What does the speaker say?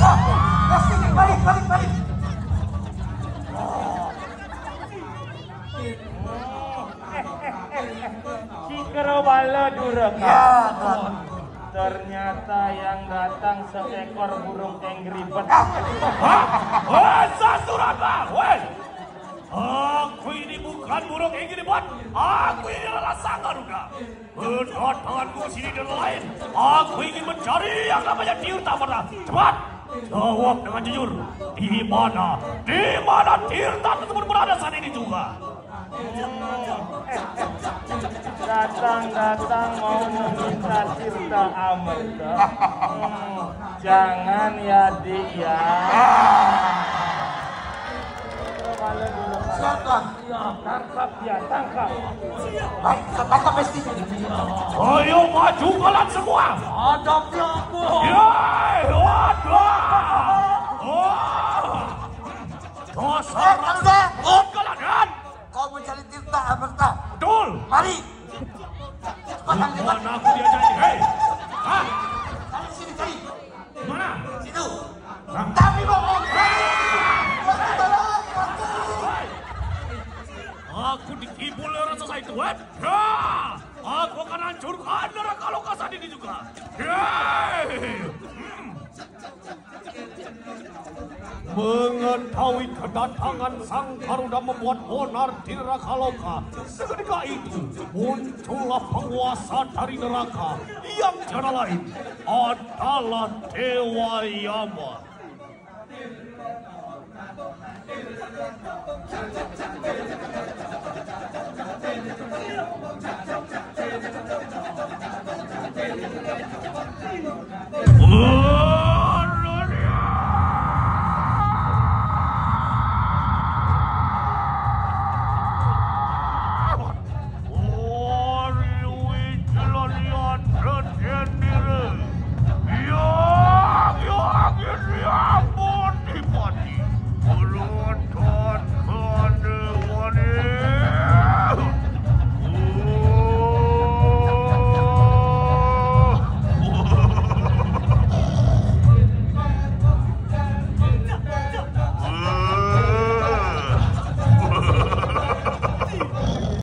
Balik, balik, balik. Tuhan. Ternyata yang datang seekor burung angry bird. Hei, Sasuraba! Hei! Aku ini bukan burung angry bird. Aku ini adalah sang garuda. Kedatanganku sini dan lain. Aku ingin mencari yang namanya Tirta. Cepat! Jawab dengan jujur. Di mana? Di mana Tirta tersebut berada saat ini juga? Datang-datang mau meminta Tirta Amerta. Hmm, jangan ya dik ya. Ya, tangkap ya, tangkap. Baik, kita tangkap pasti. Ayo maju kalian semua! Hadapi aku. Yeay! Dasar Garuda. Oh, kalian! Kau mencari Tirta Amerta. Betul! Mari. Cepat ambil. Mana aku diajari? Hei! Hah? Sini, sini. Mana? Situ. Tapi bohong. Aku ditipu oleh raksasa itu, kan? Ya! Aku akan hancurkan neraka loka saat ini juga. Yeay! Hmm. Mengetahui kedatangan sang Garuda membuat onar di neraka loka. Seketika itu muncullah penguasa dari neraka yang tiada lain adalah Dewa Yama. Oh! รู้